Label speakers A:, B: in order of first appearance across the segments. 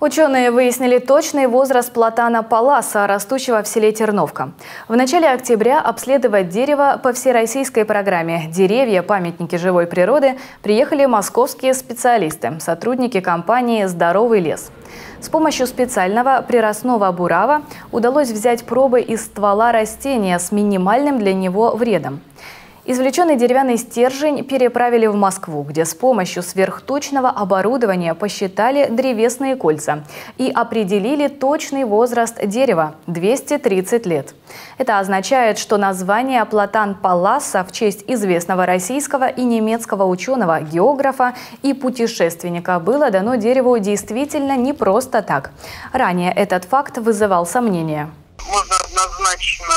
A: Ученые выяснили точный возраст платана паласа, растущего в селе Терновка. В начале октября обследовать дерево по всероссийской программе «Деревья. Памятники живой природы» приехали московские специалисты, сотрудники компании «Здоровый лес». С помощью специального приростного бурава удалось взять пробы из ствола растения с минимальным для него вредом. Извлеченный деревянный стержень переправили в Москву, где с помощью сверхточного оборудования посчитали древесные кольца и определили точный возраст дерева – 230 лет. Это означает, что название Платан Паласа в честь известного российского и немецкого ученого, географа и путешественника было дано дереву действительно не просто так. Ранее этот факт вызывал сомнения.
B: Можно однозначно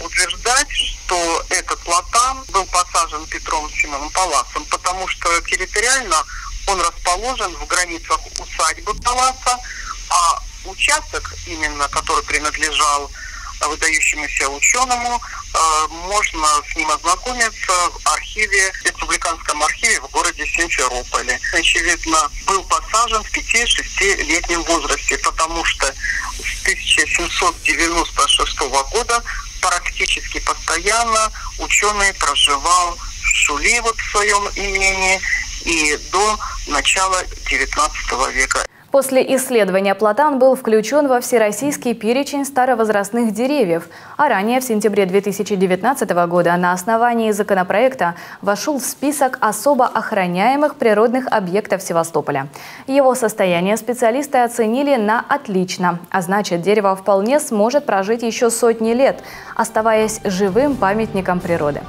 B: утверждать, что этот платан был посажен Петром Симоном Паласом, потому что территориально он расположен в границах усадьбы Паласа, а участок, именно который принадлежал выдающемуся ученому, можно с ним ознакомиться в архиве, республиканском архиве в городе Симферополе. Очевидно, был посажен в 5-6-летнем возрасте, потому что с 1796 года практически постоянно ученый проживал в Шули вот в своем имении и до начала XIX века.
A: После исследования платан был включен во всероссийский перечень старовозрастных деревьев, а ранее, в сентябре 2019 года, на основании законопроекта вошел в список особо охраняемых природных объектов Севастополя. Его состояние специалисты оценили на отлично, а значит, дерево вполне сможет прожить еще сотни лет, оставаясь живым памятником природы.